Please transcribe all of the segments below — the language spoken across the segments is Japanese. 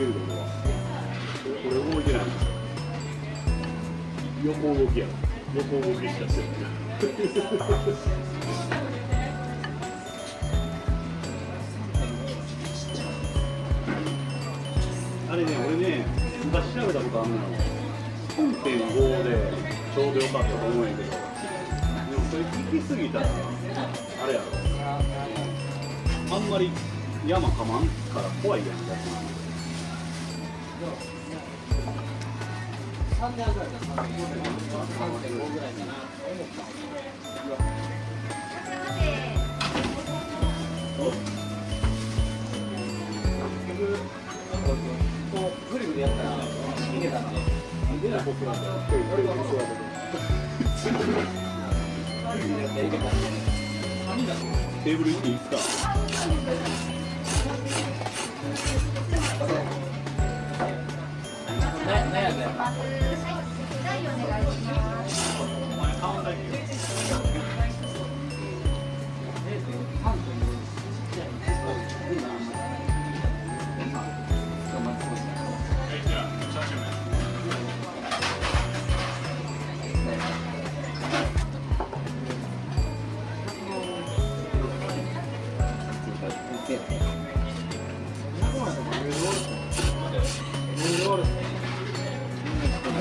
けるで俺は俺動いてない横動きや横動きしかしてないあれね俺ね昔調べたことあるのよ4.5でちょうどよかったと思うんやけどでもそれ行き過ぎたらあれやろ。あんまり山かまんから怖いやん逆に。3年ぐらいか3.5ぐらいかなこうグリグリやったら逃げたんで逃げな僕なんだよ俺が僕やり方テーブル行っていいですか？ね。はい、お願いします。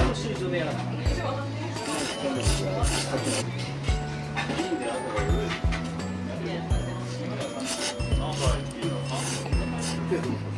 悩んで全部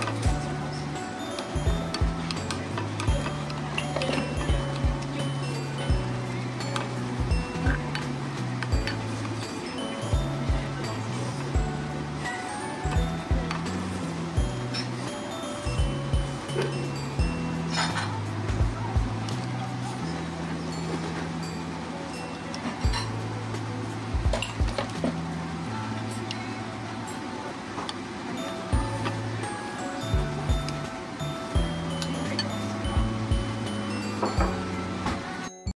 Bye.